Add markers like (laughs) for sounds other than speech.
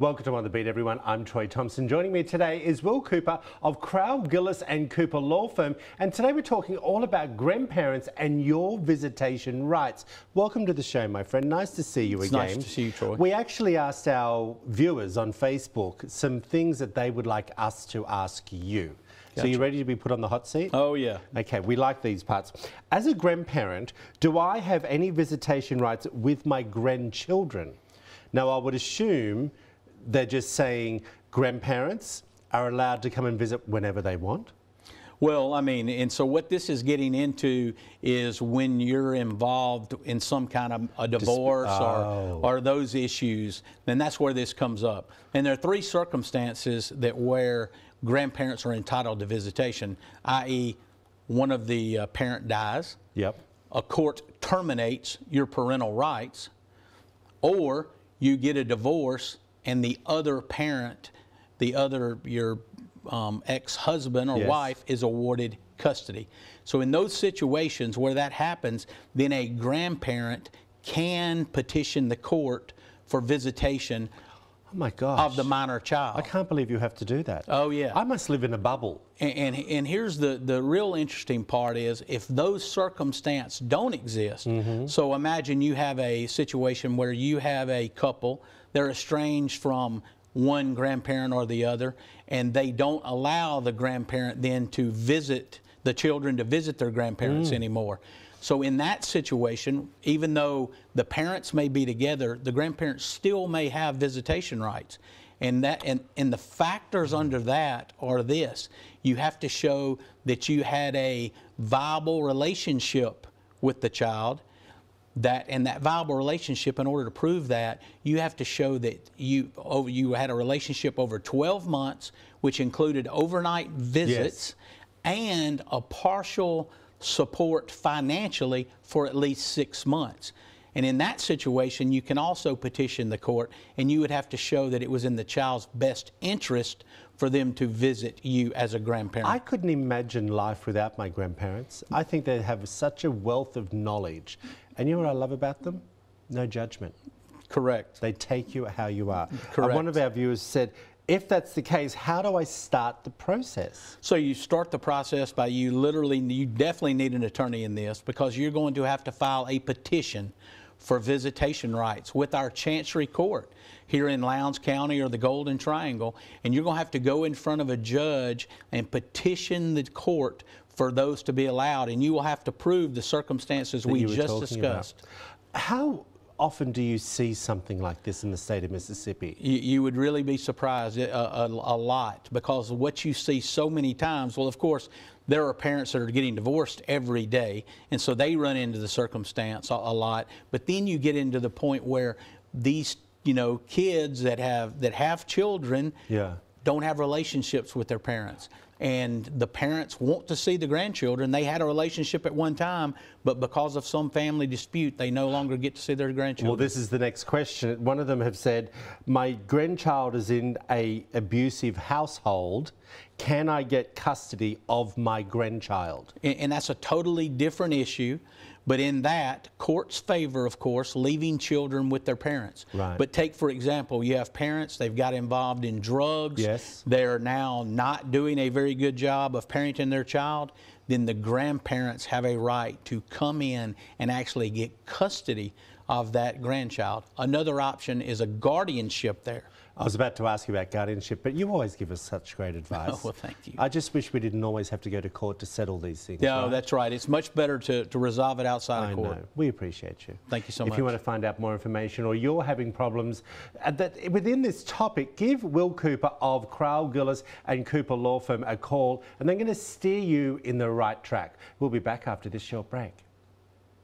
Welcome to On the Beat, everyone. I'm Troy Thompson. Joining me today is Will Cooper of Crowell Gillis and Cooper Law Firm. And today we're talking all about grandparents and your visitation rights. Welcome to the show, my friend. Nice to see you it's again. Nice to see you, Troy. We actually asked our viewers on Facebook some things that they would like us to ask you. Gotcha. So you ready to be put on the hot seat? Oh, yeah. Okay, we like these parts. As a grandparent, do I have any visitation rights with my grandchildren? Now, I would assume they're just saying grandparents are allowed to come and visit whenever they want? Well, I mean, and so what this is getting into is when you're involved in some kind of a divorce oh. or, or those issues, then that's where this comes up. And there are three circumstances that where grandparents are entitled to visitation, i.e., one of the uh, parent dies. Yep. A court terminates your parental rights, or you get a divorce and the other parent, the other, your um, ex-husband or yes. wife is awarded custody. So in those situations where that happens, then a grandparent can petition the court for visitation Oh my gosh. Of the minor child. I can't believe you have to do that. Oh yeah. I must live in a bubble. And, and, and here's the, the real interesting part is if those circumstances don't exist, mm -hmm. so imagine you have a situation where you have a couple they're estranged from one grandparent or the other, and they don't allow the grandparent then to visit the children to visit their grandparents mm. anymore. So in that situation, even though the parents may be together, the grandparents still may have visitation rights. And that and, and the factors under that are this. You have to show that you had a viable relationship with the child that and that viable relationship in order to prove that you have to show that you over you had a relationship over 12 months which included overnight visits yes. and a partial support financially for at least 6 months and in that situation you can also petition the court and you would have to show that it was in the child's best interest for them to visit you as a grandparent. I couldn't imagine life without my grandparents. I think they have such a wealth of knowledge and you know what I love about them? No judgment. Correct. They take you how you are. Correct. Uh, one of our viewers said, if that's the case, how do I start the process? So you start the process by you literally, you definitely need an attorney in this because you're going to have to file a petition for visitation rights with our Chancery Court here in Lowndes County or the Golden Triangle, and you're going to have to go in front of a judge and petition the court for those to be allowed, and you will have to prove the circumstances that we just discussed. About. How often do you see something like this in the state of Mississippi? You, you would really be surprised a, a, a, lot because what you see so many times, well, of course, there are parents that are getting divorced every day, and so they run into the circumstance a, a lot. But then you get into the point where these, you know, kids that have that have children yeah. don't have relationships with their parents and the parents want to see the grandchildren. They had a relationship at one time, but because of some family dispute, they no longer get to see their grandchildren. Well, this is the next question. One of them have said, "My grandchild is in a abusive household. Can I get custody of my grandchild?" And, and that's a totally different issue. But in that, courts favor, of course, leaving children with their parents. Right. But take, for example, you have parents, they've got involved in drugs. Yes. They're now not doing a very good job of parenting their child. Then the grandparents have a right to come in and actually get custody of that grandchild. Another option is a guardianship there. I was about to ask you about guardianship, but you always give us such great (laughs) advice. Oh, well, thank you. I just wish we didn't always have to go to court to settle these things. No, right? that's right. It's much better to, to resolve it outside I of court. Know. We appreciate you. Thank you so if much. If you want to find out more information or you're having problems uh, that within this topic, give Will Cooper of Crowell Gillis and Cooper Law Firm a call, and they're going to steer you in the right track. We'll be back after this short break.